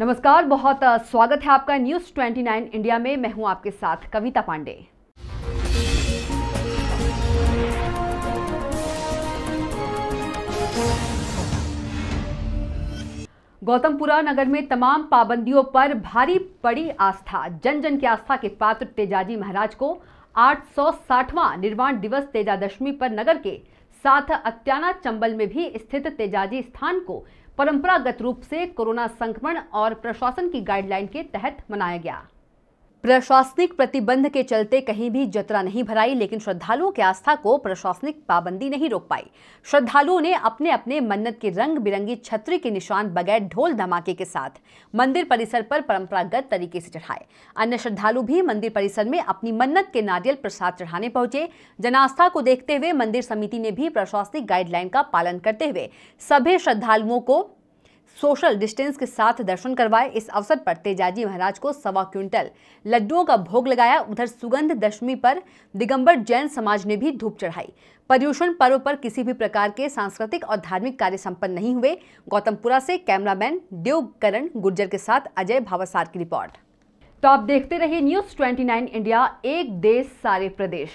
नमस्कार, बहुत स्वागत है आपका न्यूज़ 29 इंडिया में। मैं हूँ आपके साथ कविता पांडे। गौतमपुरा नगर में तमाम पाबंदियों पर भारी पड़ी आस्था। जन जन की आस्था के पात्र तेजाजी महाराज को 860वां निर्वाण दिवस तेजादशमी पर नगर के साथ अत्याना चंबल में भी स्थित तेजाजी स्थान को परंपरागत रूप से कोरोना संक्रमण और प्रशासन की गाइडलाइन के तहत मनाया गया। प्रशासनिक प्रतिबंध के चलते कहीं भी जतरा नहीं भराई, लेकिन श्रद्धालुओं की आस्था को प्रशासनिक पाबंदी नहीं रोक पाई। श्रद्धालुओं ने अपने अपने मन्नत के रंग बिरंगी छतरी के निशान बगैर ढोल धमाके के साथ मंदिर परिसर पर परंपरागत तरीके से चढ़ाए। अन्य श्रद्धालु भी मंदिर परिसर में अपनी मन्नत के नारियल प्रसाद चढ़ाने पहुँचे। जनास्था को देखते हुए मंदिर समिति ने भी प्रशासनिक गाइडलाइन का पालन करते हुए सभी श्रद्धालुओं को सोशल डिस्टेंस के साथ दर्शन करवाए। इस अवसर पर तेजाजी महाराज को सवा क्विंटल लड्डुओं का भोग लगाया। उधर सुगंध दशमी पर दिगंबर जैन समाज ने भी धूप चढ़ाई। पर्यूषण पर्व पर किसी भी प्रकार के सांस्कृतिक और धार्मिक कार्य संपन्न नहीं हुए। गौतमपुरा से कैमरामैन देवकरण गुर्जर के साथ अजय भावसार की रिपोर्ट। तो आप देखते रहिए न्यूज़ 29 इंडिया, एक देश, सारे प्रदेश।